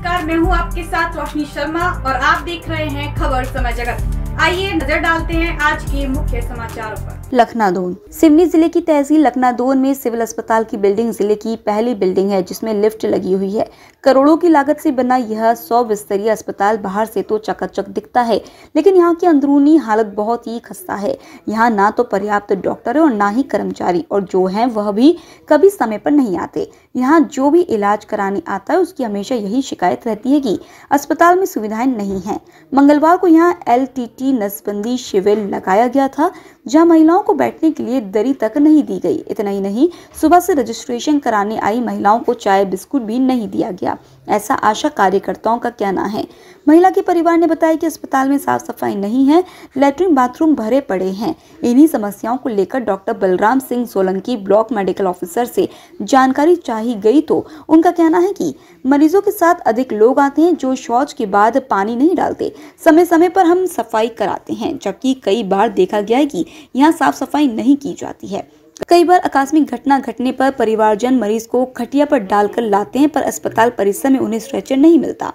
नमस्कार, मैं हूँ आपके साथ रोशनी शर्मा और आप देख रहे हैं खबर समय जगत। आइए नज़र डालते हैं आज के मुख्य समाचारों पर। लखनादोन। सिवनी ज़िले की तहसील लखनादोन में सिविल अस्पताल की बिल्डिंग ज़िले की पहली बिल्डिंग है, जिसमें लिफ्ट लगी हुई है। करोड़ों की लागत से बना यह सौ बिस्तरीय अस्पताल बाहर से तो चकाचक दिखता है, लेकिन यहाँ की अंदरूनी हालत बहुत ही खस्ता है। यहाँ ना तो पर्याप्त डॉक्टर है और ना ही कर्मचारी, और जो है वह भी कभी समय पर नहीं आते। यहाँ जो भी इलाज कराने आता है, उसकी हमेशा यही शिकायत रहती है कि अस्पताल में सुविधाएँ नहीं हैं। मंगलवार को यहाँ एल टी नसबंदी शिविर लगाया गया था जहाँ महिलाओं को बैठने के लिए दरी तक नहीं दी गई। इतना ही नहीं, सुबह से रजिस्ट्रेशन कराने आई महिलाओं को चाय, बिस्कुट भी नहीं दिया गया। ऐसा आशा कार्यकर्ताओं का कहना है। महिला के परिवार ने बताया कि अस्पताल में साफ़ सफ़ाई नहीं है, लेटरिन बाथरूम भरे पड़े हैं। इन्हीं समस्याओं को लेकर doctor Balram Singh Solanki, block medical officer से जानकारी चाही गई तो उनका कहना है कि मरीजों के साथ अधिक लोग आते हैं जो शौच के बाद पानी नहीं डालते। समय समय पर हम सफ़ाई कराते हैं, जबकि कई बार देखा गया है कि यहाँ साफ़ सफ़ाई नहीं की जाती है। कई बार आकस्मिक घटना घटने पर परिवारजन मरीज़ को खटिया पर डालकर लाते हैं, पर अस्पताल परिसर में उन्हें स्ट्रेचर नहीं मिलता।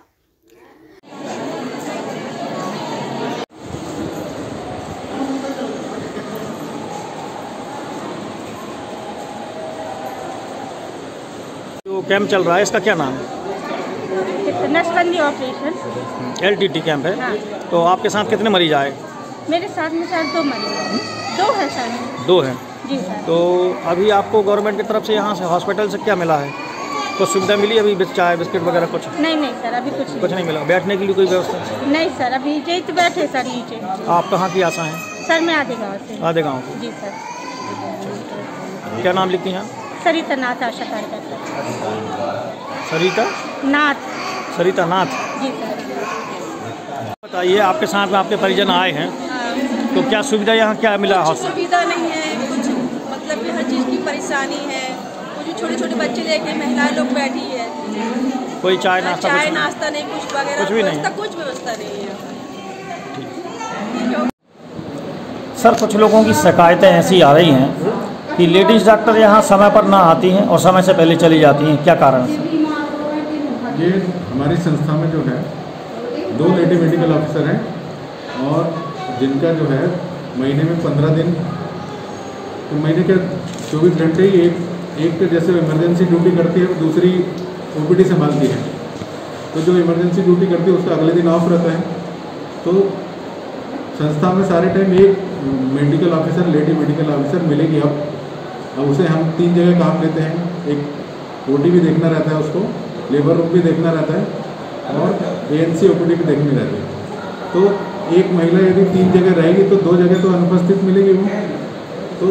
जो कैंप चल रहा है इसका क्या नाम? है नसबंदी operation L T T camp है। हाँ। तो आपके साथ कितने मरीज़ आए? मेरे साथ में सर दो मरीज़ दो है सर दो हैं। जी सर तो अभी आपको गवर्नमेंट की तरफ़ से यहाँ से हॉस्पिटल से क्या मिला है? कुछ सुविधा मिली अभी चाय बिस्किट वगैरह कुछ? नहीं नहीं सर अभी कुछ कुछ नहीं मिला। बैठने के लिए कोई व्यवस्था? नहीं सर अभी जय तो बैठे सर नीचे। आप कहाँ की आशा हैं? सर मैं आधे गाँव से। आधे गाँव। जी सर। क्या नाम लिखती हैं? सरिता नाथ आशा कार्यकर्ता। सरिता? नाथ। सरिता नाथ? जी। सर बताइए आपके साथ में आपके परिजन आए हैं तो क्या सुविधा यहाँ क्या मिला सुविधा नहीं है कुछ मतलब कि हर चीज़ की परेशानी है। कुछ छोटे छोटे बच्चे लेके महिलाएँ लोग बैठी है। कोई चाय नाश्ता चाय? नाश्ता नहीं कुछ वगैरह कुछ भी नहीं। कुछ व्यवस्था नहीं है। सर कुछ लोगों की शिकायतें ऐसी आ रही हैं कि लेडीज़ डॉक्टर यहाँ समय पर ना आती हैं और समय से पहले चली जाती हैं। क्या कारण है? ये हमारी संस्था में जो है, दो लेडी मेडिकल ऑफिसर हैं और जिनका जो है, महीने में पंद्रह दिन तो महीने के चौबीस घंटे ही एक एक तो जैसे इमरजेंसी ड्यूटी करती है दूसरी ओपीडी संभालती है। तो जो इमरजेंसी ड्यूटी करती है, उसका अगले दिन ऑफ़ रहता है। तो संस्था में सारे टाइम एक medical officer lady medical officer मिलेगी अब। अब उसे हम तीन जगह काम लेते हैं। एक ओ भी देखना रहता है उसको, लेबर रूम भी देखना रहता है और ए एन सी भी देखनी रहती है। तो एक महिला यदि तीन जगह रहेगी तो दो जगह तो अनुपस्थित मिलेगी वो। तो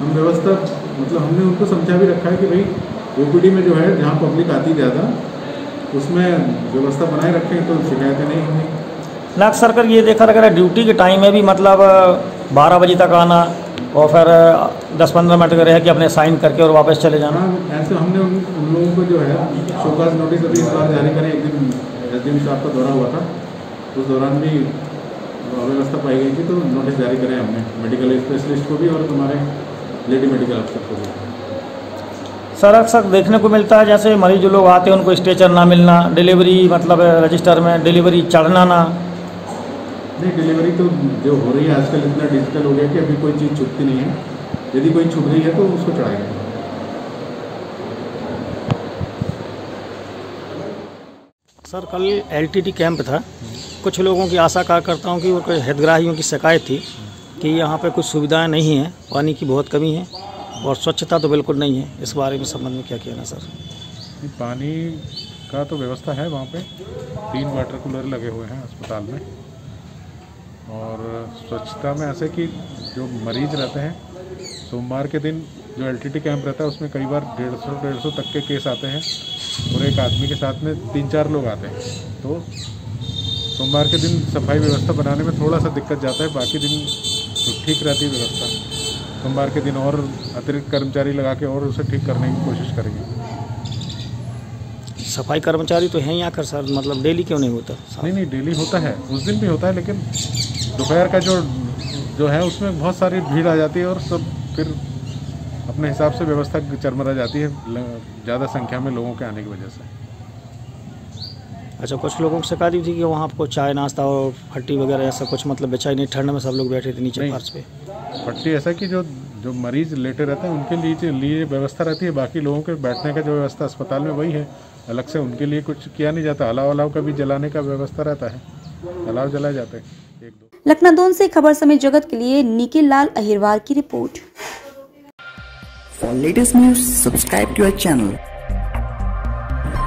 हम व्यवस्था मतलब हमने उनको समझा भी रखा है कि भाई ओपीडी में जो है, जहाँ पब्लिक आती ज़्यादा, उसमें व्यवस्था बनाए रखें तो शिकायतें नहीं होंगी। ना अक्सर कर ये देखा रहा ड्यूटी के टाइम में भी मतलब बारह बजे तक आना और फिर दस पंद्रह मिनट का रह के अपने साइन करके और वापस चले जाना। हाँ ऐसे हमने उन, उन लोगों को जो है शोकाज नोटिस अभी इस बार जारी करें एक दिन एस डी साहब का दौरा हुआ था। उस दौरान भी अव्यवस्था पाई गई थी तो नोटिस जारी करें हमने मेडिकल स्पेशलिस्ट को भी और तुम्हारे लेडी मेडिकल अफसर को भी। सर अक्सर देखने को मिलता है जैसे मरीज़ जो लोग आते हैं उनको स्ट्रेचर ना मिलना डिलीवरी मतलब रजिस्टर में डिलीवरी चढ़ना ना। नहीं डिलीवरी तो जो हो रही है आजकल इतना डिजिटल हो गया कि अभी कोई चीज़ छुपती नहीं है। यदि कोई छुप रही है तो उसको चढ़ाएगा। सर कल एलटीटी कैंप था। कुछ लोगों की आशा कार्यकर्ताओं की और कुछ हितग्राहियों की शिकायत थी कि यहाँ पे कुछ सुविधाएँ नहीं हैं पानी की बहुत कमी है और स्वच्छता तो बिल्कुल नहीं है। इस बारे में संबंध में क्या कहना सर? पानी का तो व्यवस्था है वहाँ पे। तीन वाटर कूलर लगे हुए हैं अस्पताल में। और स्वच्छता में ऐसे कि जो मरीज़ रहते हैं, सोमवार के दिन जो एलटीटी कैंप रहता है, उसमें कई बार डेढ़ सौ डेढ़ सौ तक के केस आते हैं और एक आदमी के साथ में तीन चार लोग आते हैं। तो सोमवार के दिन सफ़ाई व्यवस्था बनाने में थोड़ा सा दिक्कत जाता है, बाकी दिन तो ठीक रहती है व्यवस्था। सोमवार के दिन और अतिरिक्त कर्मचारी लगा के और उसे ठीक करने की कोशिश करेंगे। सफ़ाई कर्मचारी तो हैं ही आकर सर मतलब डेली क्यों नहीं होता? नहीं नहीं डेली होता है। उस दिन भी होता है लेकिन दोपहर का जो जो है उसमें बहुत सारी भीड़ आ जाती है और सब फिर अपने हिसाब से व्यवस्था चरमरा जाती है ज़्यादा संख्या में लोगों के आने की वजह से। अच्छा कुछ लोगों को शिकायत भी थी कि वहाँ आपको चाय नाश्ता और फट्टी वगैरह ऐसा कुछ मतलब बेचा ही नहीं ठंड में सब लोग बैठे थे नीचे फर्श पे? फट्टी ऐसा कि जो जो मरीज़ लेटे रहते हैं उनके लिए लिए व्यवस्था रहती है बाकी लोगों के बैठने का जो व्यवस्था अस्पताल में वही है। अलग से उनके लिए कुछ किया नहीं जाता। अलाव अलाव का भी जलाने का व्यवस्था रहता है। अलाव जलाए जाते हैं। एक दो। लखनऊ से खबर समय जगत के लिए निखिल लाल अहिरवार की रिपोर्ट। Subscribe to our channel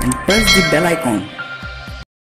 and press the bell icon.